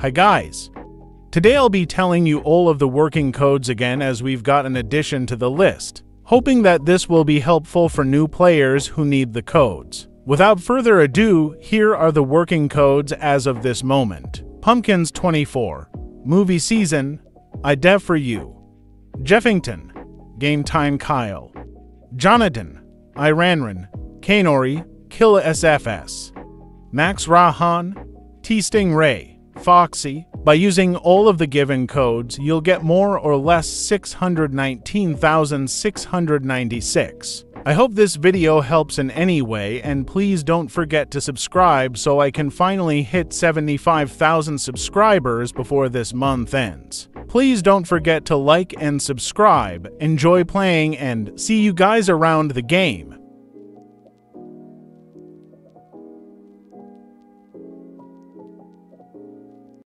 Hi guys! Today I'll be telling you all of the working codes again as we've got an addition to the list, hoping that this will be helpful for new players who need the codes. Without further ado, here are the working codes as of this moment. Pumpkins 24, Movie Season, I Dev for You, Jeffington, Game Time Kyle, Jonathan, Iranran, Khenori, Kill SFS, Max Rahan, T Stingray, Foxzie. By using all of the given codes, you'll get more or less 619,696. I hope this video helps in any way, and please don't forget to subscribe so I can finally hit 75,000 subscribers before this month ends. Please don't forget to like and subscribe, enjoy playing, and see you guys around the game.